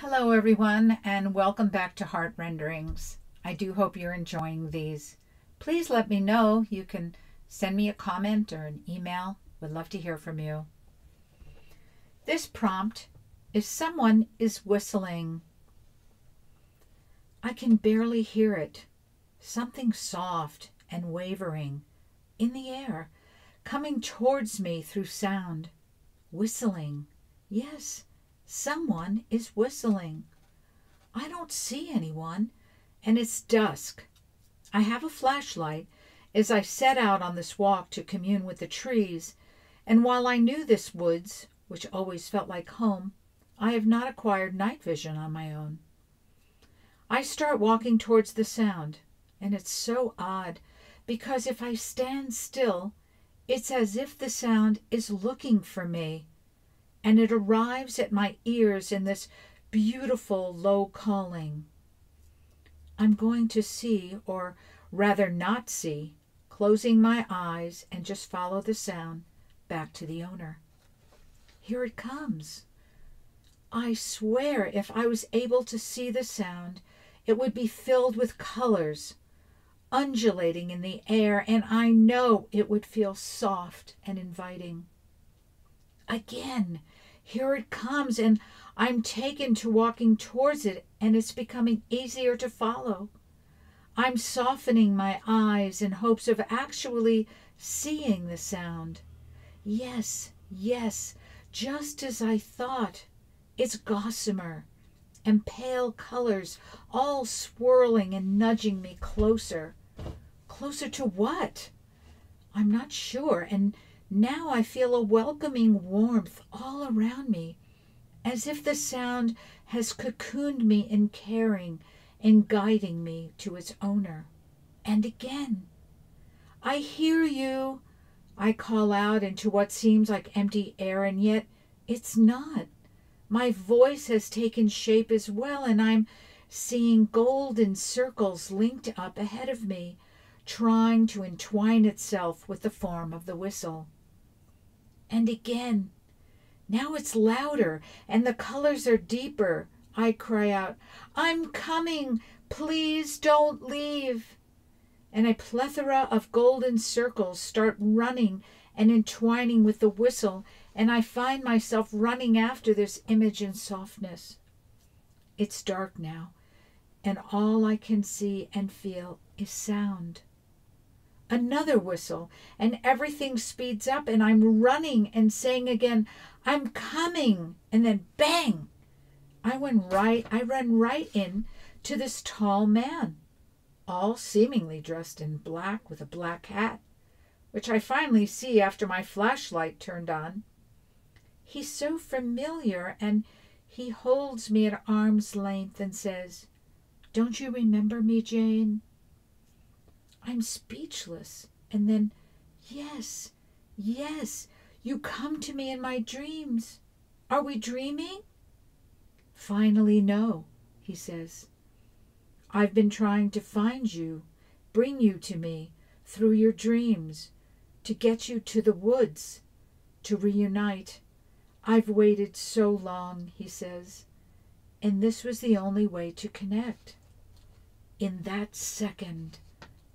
Hello, everyone, and welcome back to Heart Renderings. I do hope you're enjoying these. Please let me know. You can send me a comment or an email. Would love to hear from you. This prompt is someone is whistling. I can barely hear it. Something soft and wavering in the air, coming towards me through sound. Whistling. Yes, Someone is whistling. I don't see anyone, and it's dusk. I have a flashlight as I set out on this walk to commune with the trees, and while I knew this woods, which always felt like home, I have not acquired night vision on my own. I start walking towards the sound, and it's so odd because if I stand still, it's as if the sound is looking for me and it arrives at my ears in this beautiful low calling. I'm going to see, or rather not see, closing my eyes and just follow the sound back to the owner. Here it comes. I swear if I was able to see the sound, it would be filled with colors, undulating in the air, and I know it would feel soft and inviting. Again, here it comes, and I'm taken to walking towards it, and it's becoming easier to follow. I'm softening my eyes in hopes of actually seeing the sound. Yes, yes, just as I thought. It's gossamer and pale colors all swirling and nudging me closer. Closer to what? I'm not sure, and now I feel a welcoming warmth all around me, as if the sound has cocooned me in caring and guiding me to its owner. And again, I hear you. I call out into what seems like empty air, and yet it's not. My voice has taken shape as well, and I'm seeing golden circles linked up ahead of me, trying to entwine itself with the form of the whistle and again. Now it's louder and the colors are deeper. I cry out, I'm coming. Please don't leave. And a plethora of golden circles start running and entwining with the whistle, and I find myself running after this image in softness. It's dark now, and all I can see and feel is sound another whistle, and everything speeds up, and I'm running and saying again, I'm coming, and then bang! I went right I run right in to this tall man, all seemingly dressed in black with a black hat, which I finally see after my flashlight turned on. He's so familiar, and he holds me at arm's length and says, Don't you remember me, Jane? I'm speechless. And then, yes, yes, you come to me in my dreams. Are we dreaming? Finally, no, he says. I've been trying to find you, bring you to me through your dreams, to get you to the woods, to reunite. I've waited so long, he says, and this was the only way to connect. In that second,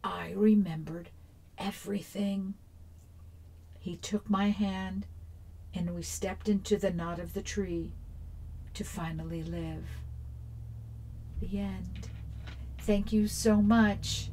I remembered everything. He took my hand and we stepped into the knot of the tree to finally live. The end. Thank you so much.